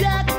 Yeah.